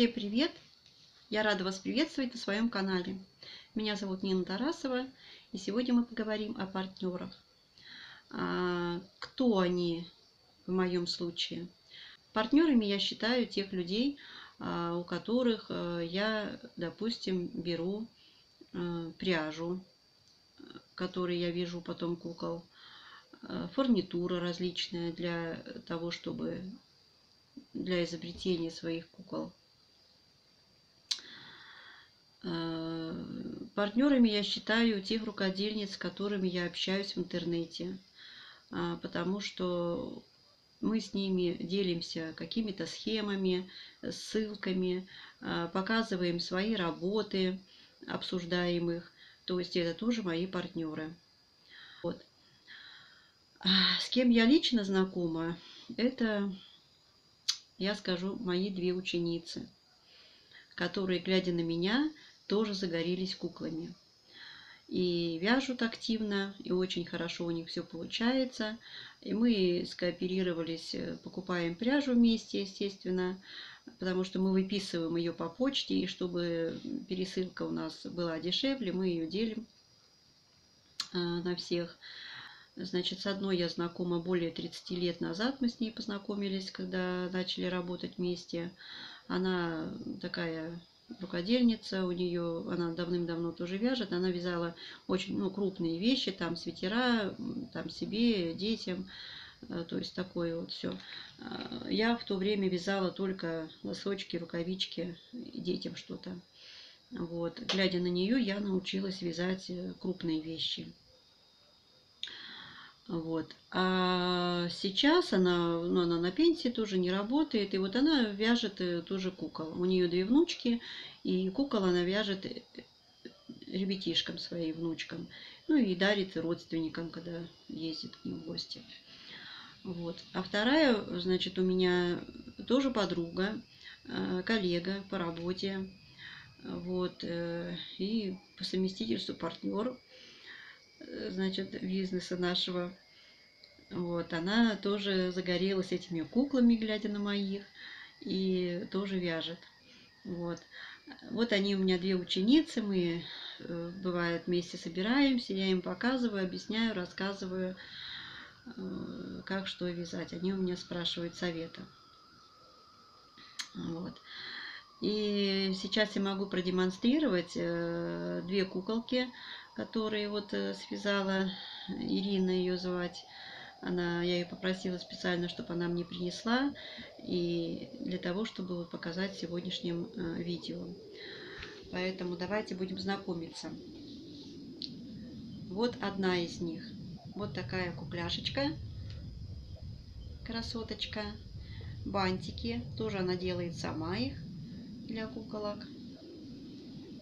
Всем привет! Я рада вас приветствовать на своем канале. Меня зовут Нина Тарасова, и сегодня мы поговорим о партнерах. А, кто они в моем случае? Партнерами я считаю тех людей, а, у которых а, я, допустим, беру пряжу, которой я вяжу потом кукол, фурнитура различная для того, чтобы для изобретения своих кукол. Э, партнерами я считаю тех рукодельниц, с которыми я общаюсь в интернете, а, потому что мы с ними делимся какими-то схемами, ссылками, а, показываем свои работы, обсуждаем их. То есть это тоже мои партнеры. Вот. А, с кем я лично знакома, это я скажу, мои две ученицы, которые, глядя на меня, тоже загорелись куклами. И вяжут активно, и очень хорошо у них все получается. И мы скооперировались, э, покупаем пряжу вместе, естественно, потому что мы выписываем ее по почте, и чтобы пересылка у нас была дешевле, мы ее делим э, на всех. Значит, с одной я знакома более 30 лет назад. Мы с ней познакомились, когда начали работать вместе. Она такая рукодельница, у нее она давным-давно тоже вяжет, она вязала очень ну, крупные вещи, там свитера, там себе, детям, э, то есть такое вот все. А, я в то время вязала только носочки, рукавички, детям что-то. Вот. Глядя на нее, я научилась вязать э, крупные вещи. Вот. А сейчас она, ну, она на пенсии тоже не работает. И вот она вяжет э, тоже кукол. У нее две внучки. И кукол она вяжет э, ребятишкам своим внучкам. Ну и дарит родственникам, когда ездит к ним в гости. Вот. А вторая, значит, у меня тоже подруга, э, коллега по работе. Вот. И по совместительству партнер значит, бизнеса нашего. Вот, она тоже загорелась этими куклами, глядя на моих, и тоже вяжет. Вот. Вот они у меня две ученицы, мы, э, бывает, вместе собираемся, я им показываю, объясняю, рассказываю, э, как что вязать. Они у меня спрашивают совета. Вот. И сейчас я могу продемонстрировать э, две куколки, которые вот связала Ирина ее звать. Она, я ее попросила специально, чтобы она мне принесла, и для того, чтобы показать в сегодняшнем э, видео. Поэтому давайте будем знакомиться. Вот одна из них. Вот такая кукляшечка, красоточка. Бантики, тоже она делает сама их для куколок.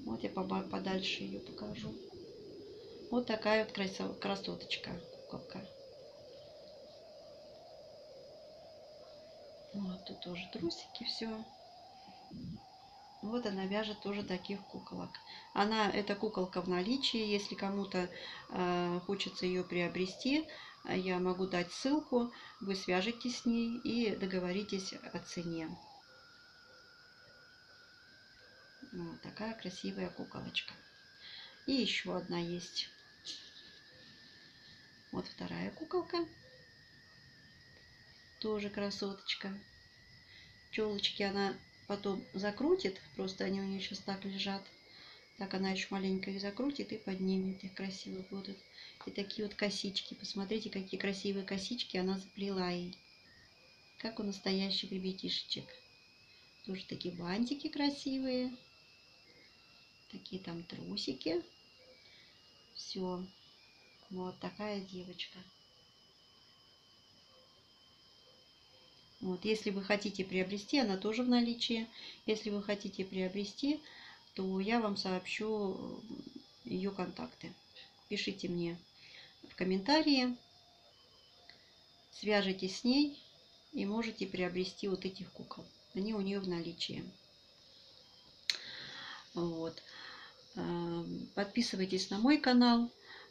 Вот я подальше ее покажу. Вот такая вот красоточка, куколка. Вот тут тоже трусики, все. Вот она вяжет тоже таких куколок. Она, эта куколка в наличии. Если кому-то э, хочется ее приобрести, я могу дать ссылку. Вы свяжетесь с ней и договоритесь о цене. Вот такая красивая куколочка. И еще одна есть. Вот вторая куколка. Тоже красоточка. Челочки она потом закрутит. Просто они у нее сейчас так лежат. Так она еще маленько их закрутит и поднимет. Их красиво будут. И такие вот косички. Посмотрите, какие красивые косички она заплела ей. Как у настоящих ребятишечек. Тоже такие бантики красивые. Такие там трусики. Все. Вот такая девочка. Вот, если вы хотите приобрести, она тоже в наличии. Если вы хотите приобрести, то я вам сообщу э, ее контакты. Пишите мне в комментарии, свяжитесь с ней и можете приобрести вот этих кукол. Они у нее в наличии. Вот. Э, подписывайтесь на мой канал,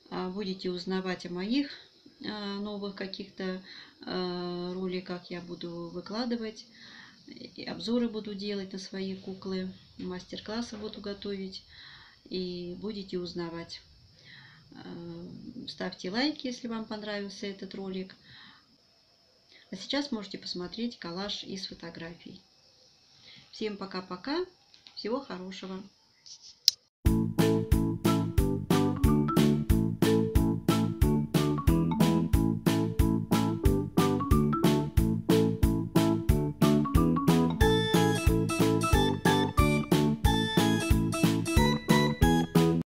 будете узнавать о моих новых каких-то роликах я буду выкладывать. и обзоры буду делать на свои куклы, мастер-классы буду готовить и будете узнавать. Э, ставьте лайки, если вам понравился этот ролик. А сейчас можете посмотреть коллаж из фотографий. Всем пока-пока. Всего хорошего.